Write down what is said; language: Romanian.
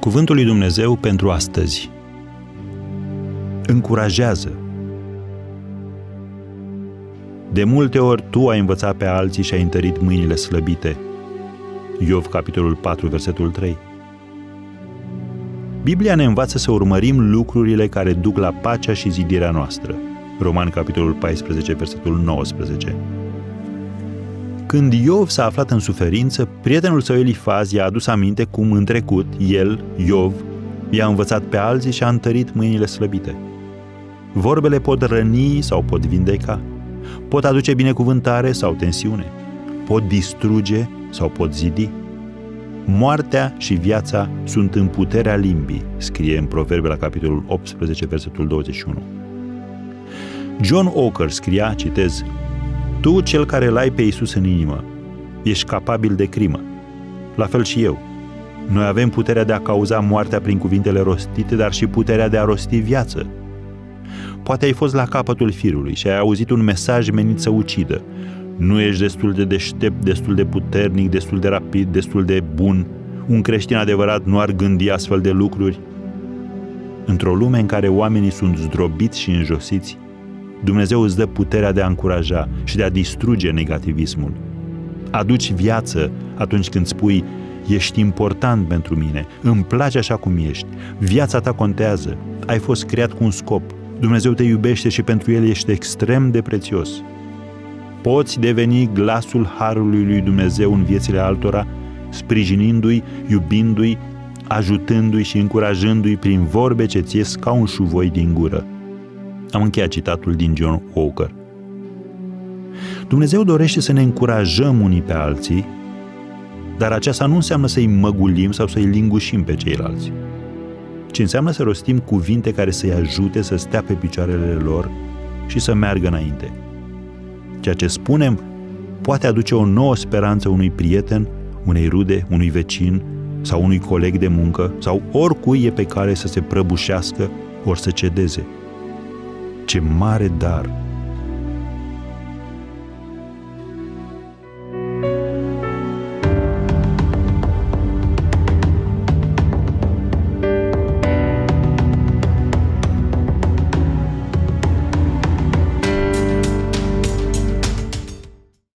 Cuvântul lui Dumnezeu pentru astăzi. Încurajează. De multe ori tu ai învățat pe alții și ai întărit mâinile slăbite. Iov, capitolul 4, versetul 3. Biblia ne învață să urmărim lucrurile care duc la pacea și zidirea noastră. Roman, capitolul 14, versetul 19. Când Iov s-a aflat în suferință, prietenul său Elifaz i-a adus aminte cum în trecut el, Iov, i-a învățat pe alții și a întărit mâinile slăbite. Vorbele pot răni sau pot vindeca, pot aduce binecuvântare sau tensiune, pot distruge sau pot zidi. Moartea și viața sunt în puterea limbii, scrie în Proverbe la capitolul 18, versetul 21. John Oker scria, citez, tu, cel care îl ai pe Isus în inimă, ești capabil de crimă. La fel și eu. Noi avem puterea de a cauza moartea prin cuvintele rostite, dar și puterea de a rosti viață. Poate ai fost la capătul firului și ai auzit un mesaj menit să ucidă. Nu ești destul de deștept, destul de puternic, destul de rapid, destul de bun. Un creștin adevărat nu ar gândi astfel de lucruri. Într-o lume în care oamenii sunt zdrobiți și înjosiți, Dumnezeu îți dă puterea de a încuraja și de a distruge negativismul. Aduci viață atunci când spui ești important pentru mine, îmi place așa cum ești, viața ta contează, ai fost creat cu un scop, Dumnezeu te iubește și pentru El ești extrem de prețios. Poți deveni glasul Harului lui Dumnezeu în viețile altora, sprijinindu-i, iubindu-i, ajutându-i și încurajându-i prin vorbe ce ți ca un șuvoi din gură. Am încheiat citatul din John Walker. Dumnezeu dorește să ne încurajăm unii pe alții, dar aceasta nu înseamnă să-i măgulim sau să-i lingușim pe ceilalți, ci înseamnă să rostim cuvinte care să-i ajute să stea pe picioarele lor și să meargă înainte. Ceea ce spunem poate aduce o nouă speranță unui prieten, unei rude, unui vecin sau unui coleg de muncă sau oricui e pe care să se prăbușească ori să cedeze – ce mare dar